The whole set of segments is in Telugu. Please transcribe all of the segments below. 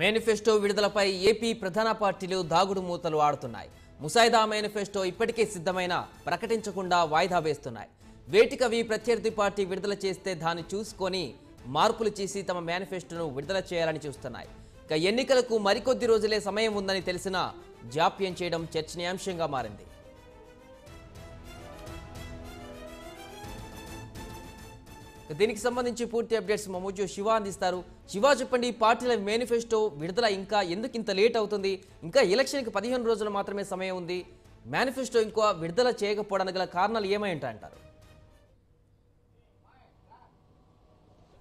మేనిఫెస్టో విడుదలపై ఏపీ ప్రధాన పార్టీలు దాగుడు మూతలు ఆడుతున్నాయి. ముసాయిదా మేనిఫెస్టో ఇప్పటికే సిద్ధమైన ప్రకటించకుండా వాయిదా వేస్తున్నాయి. వేటికవి ప్రత్యర్థి పార్టీ విడుదల చేస్తే దాన్ని చూసుకొని మార్పులు చేసి తమ మేనిఫెస్టోను విడుదల చేయాలని చూస్తున్నాయి. ఇక ఎన్నికలకు మరికొద్ది రోజులే సమయం ఉందని తెలిసినా జాప్యం చేయడం చర్చనీయాంశంగా మారింది. దీనికి సంబంధించి పూర్తి అప్డేట్స్ మమోజు శివ అందిస్తారు. శివ చెప్పండి పార్టీల మేనిఫెస్టో విడుదల ఇంకా ఎందుకు ఇంత లేట్ అవుతుంది? ఇంకా ఎలక్షన్కి పదిహేను రోజులు మాత్రమే సమయం ఉంది. మేనిఫెస్టో ఇంకా విడుదల చేయకపోవడానికి గల కారణాలు ఏమై ఉంటాయంటారు?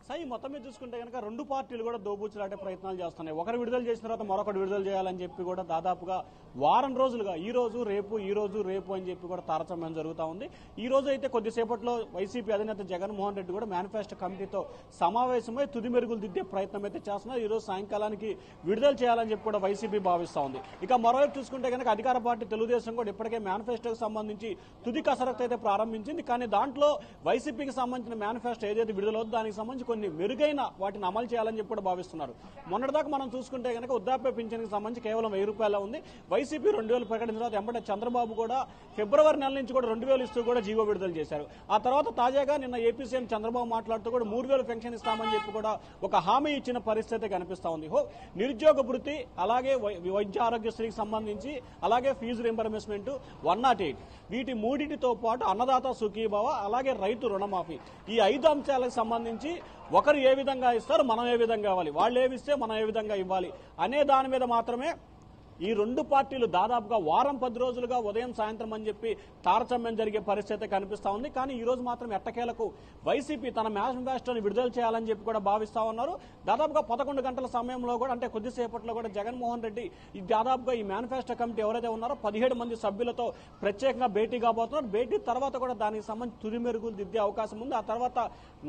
సాయి మొత్తం మీద చూసుకుంటే కనుక రెండు పార్టీలు కూడా దోబూచులాడే ప్రయత్నాలు చేస్తున్నాయి. ఒకరు విడుదల చేసిన తర్వాత మరొకటి విడుదల చేయాలని చెప్పి కూడా దాదాపుగా వారం రోజులుగా ఈ రోజు రేపు ఈ రోజు రేపు అని చెప్పి కూడా తారతమ్యం జరుగుతూ ఉంది. ఈ రోజు అయితే కొద్దిసేపట్లో వైసీపీ అధినేత జగన్మోహన్ రెడ్డి కూడా మేనిఫెస్టో కమిటీతో సమావేశమై తుది మెరుగులు దిద్దే ప్రయత్నం అయితే చేస్తున్నారు. ఈ రోజు సాయంకాలానికి విడుదల చేయాలని చెప్పి కూడా వైసీపీ భావిస్తూ ఉంది. ఇక మరోవైపు చూసుకుంటే కనుక అధికార పార్టీ తెలుగుదేశం కూడా ఇప్పటికే మేనిఫెస్టోకి సంబంధించి తుది కసరత్తు అయితే ప్రారంభించింది. కానీ దాంట్లో వైసీపీకి సంబంధించిన మేనిఫెస్టో ఏదైతే విడుదలవుతుందో దానికి సంబంధించి కొన్ని మెరుగైన వాటిని అమలు చేయాలని చెప్పి కూడా భావిస్తున్నారు. మొన్నటిదాకా మనం చూసుకుంటే కనుక వృద్ధాప్య పింఛన్కి సంబంధించి కేవలం వెయ్యి రూపాయల ఉంది. వైసీపీ రెండు వేలు ప్రకటించిన తర్వాత ఎంబటే చంద్రబాబు కూడా ఫిబ్రవరి నెల నుంచి కూడా రెండు వేలు ఇస్తూ కూడా జీవో విడుదల చేశారు. ఆ తర్వాత తాజాగా నిన్న ఏపీ సీఎం చంద్రబాబు మాట్లాడుతూ కూడా మూడు వేలు పెన్షన్ ఇస్తామని చెప్పి కూడా ఒక హామీ ఇచ్చిన పరిస్థితి కనిపిస్తా ఉంది. హో నిరుద్యోగ వృత్తి అలాగే వై- వైద్య ఆరోగ్యశ్రీకి సంబంధించి అలాగే fee reimbursement one not eight. వీటి మూడింటితో పాటు అన్నదాత సుఖీభావ అలాగే రైతు రుణమాఫీ. ఈ ఐదు అంశాలకు సంబంధించి ఒకరు ఏ విధంగా ఇస్తారు మనం ఏ విధంగా ఇవ్వాలి? వాళ్ళు ఏమిస్తే మనం ఏ విధంగా ఇవ్వాలి? అనే దాని మీద మాత్రమే ఈ రెండు పార్టీలు దాదాపుగా వారం పది రోజులుగా ఉదయం సాయంత్రం అని చెప్పి తారతమ్యం జరిగే పరిస్థితి కనిపిస్తా ఉంది. కానీ ఈ రోజు మాత్రం ఎట్టకేలకు వైసీపీ తన మేనిఫెస్టోని విడుదల చేయాలని చెప్పి కూడా భావిస్తా ఉన్నారు. దాదాపుగా పదకొండు గంటల సమయంలో కూడా అంటే కొద్దిసేపట్లో కూడా జగన్మోహన్ రెడ్డి ఈ దాదాపుగా ఈ మేనిఫెస్టో కమిటీ ఎవరైతే ఉన్నారో పదిహేడు మంది సభ్యులతో ప్రత్యేకంగా భేటీ కాబోతున్నారు. భేటీ తర్వాత కూడా దానికి సంబంధించి తుది మెరుగులు దిద్దే అవకాశం ఉంది. ఆ తర్వాత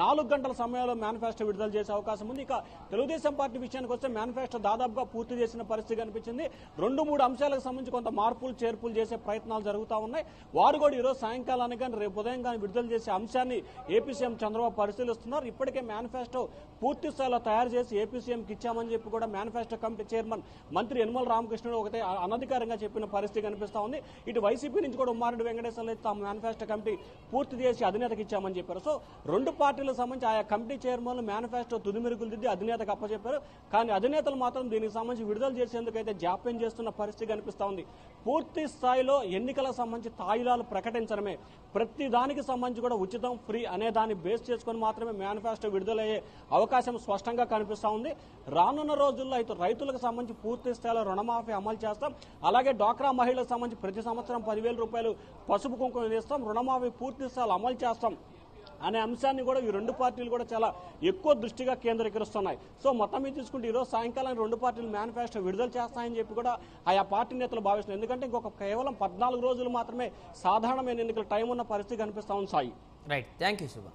నాలుగు గంటల సమయంలో మేనిఫెస్టో విడుదల చేసే అవకాశం ఉంది. ఇక తెలుగుదేశం పార్టీ విషయానికి వస్తే మేనిఫెస్టో దాదాపుగా పూర్తి చేసిన పరిస్థితి కనిపించింది. రెండు మూడు అంశాలకు సంబంధించి కొంత మార్పులు చేర్పులు చేసే ప్రయత్నాలు జరుగుతూ ఉన్నాయి. వారు కూడా ఈరోజు సాయంకాలానికి కానీ రేపు ఉదయం కానీ విడుదల చేసే అంశాన్ని ఏపీ సీఎం చంద్రబాబు పరిశీలిస్తున్నారు. ఇప్పటికే మేనిఫెస్టో పూర్తి స్థాయిలో తయారు చేసి ఏపీ సీఎంకి ఇచ్చామని చెప్పి కూడా మేనిఫెస్టో కమిటీ చైర్మన్ మంత్రి యనమల రామకృష్ణుడు ఒకటే అనధికారంగా చెప్పిన పరిస్థితి కనిపిస్తా ఉంది. ఇటు వైసీపీ నుంచి కూడా ఉమ్మారెడ్డి వెంకటేశ్వర్లు తమ మేనిఫెస్టో కమిటీ పూర్తి చేసి అధినేతకి ఇచ్చామని చెప్పారు. సో రెండు పార్టీలకు సంబంధించి ఆయా కమిటీ చైర్మన్లు మేనిఫెస్టో తుది మెరుగులు దిద్ది అధినేతకు అప్పచెప్పారు. కానీ అధినేతలు మాత్రం దీనికి సంబంధించి విడుదల చేసేందుకైతే జాప్యం చేసి చేస్తున్న పరిస్థితి కనిపిస్తూ ఉంది. పూర్తి స్థాయిలో ఎన్నికల సంబంధించి తాయిలాలు ప్రకటించడమే. ప్రతి దానికి సంబంధించి కూడా ఉచితం ఫ్రీ అనే దాన్ని బేస్ చేసుకొని మాత్రమే మేనిఫెస్టో విడుదలయ్యే అవకాశం స్పష్టంగా కనిపిస్తూ ఉంది. రానున్న రోజుల్లో అయితే రైతులకు సంబంధించి పూర్తి స్థాయిలో రుణమాఫీ అమలు చేస్తాం. అలాగే డ్వాక్రా మహిళలకు సంబంధించి ప్రతి సంవత్సరం పదివేల రూపాయలు పసుపు కుంకుమ ఇస్తాం రుణమాఫీ పూర్తి స్థాయిలో అమలు చేస్తాం. అనే అంశాన్ని కూడా ఈ రెండు పార్టీలు కూడా చాలా ఎక్కువ దృష్టిగా కేంద్రీకరిస్తున్నాయి. సో మొత్తం మీద చూసుకుంటే ఈరోజు సాయంకాలం రెండు పార్టీలు మేనిఫెస్టో విడుదల చేస్తాయని చెప్పి కూడా ఆయా పార్టీ నేతలు భావిస్తున్నారు. ఎందుకంటే ఇంకొక కేవలం పద్నాలుగు రోజులు మాత్రమే సాధారణమైన ఎన్నికల టైం ఉన్న పరిస్థితి కనిపిస్తా ఉంది Sai. Right thank you Shiva